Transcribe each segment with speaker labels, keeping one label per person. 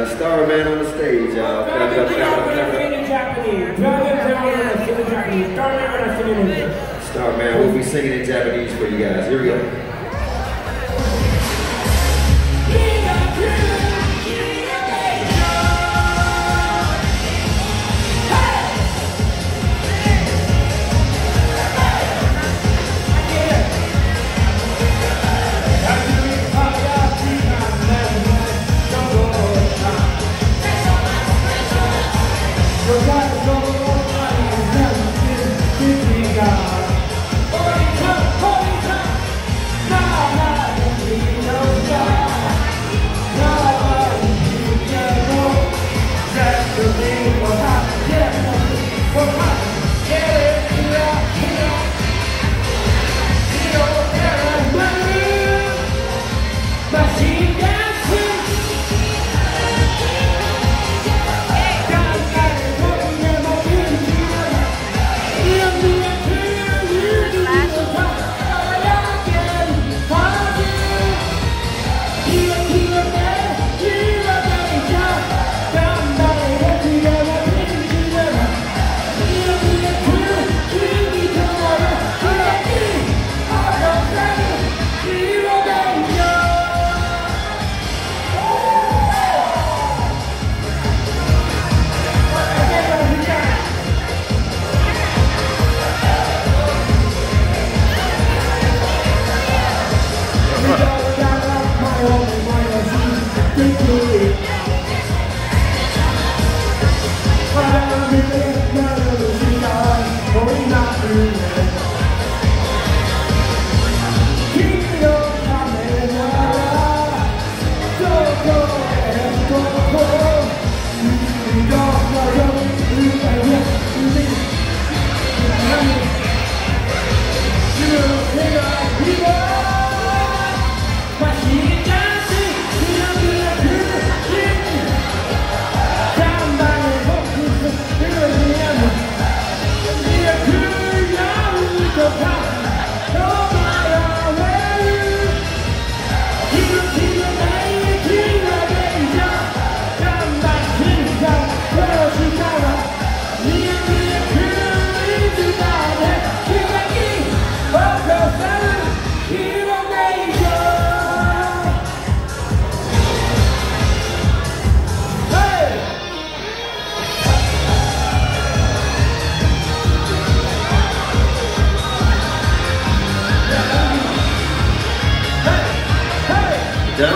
Speaker 1: uh, Starman on the stage, y'all. Starman will be singing in Japanese for you guys. Here we go. Đấy.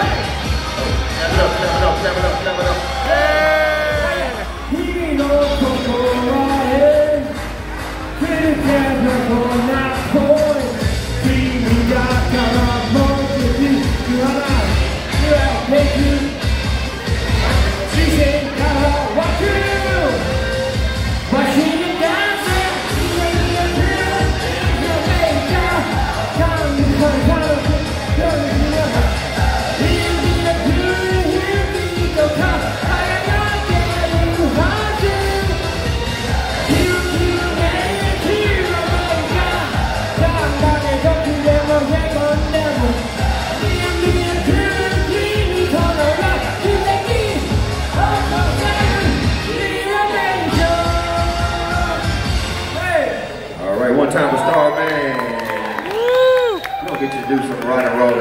Speaker 1: Xe bắt đầu, xe bắt đầu, xe bắt đầu, xe bắt đầu. right, one time with Starman. I'm gonna get you to do some rock and roll.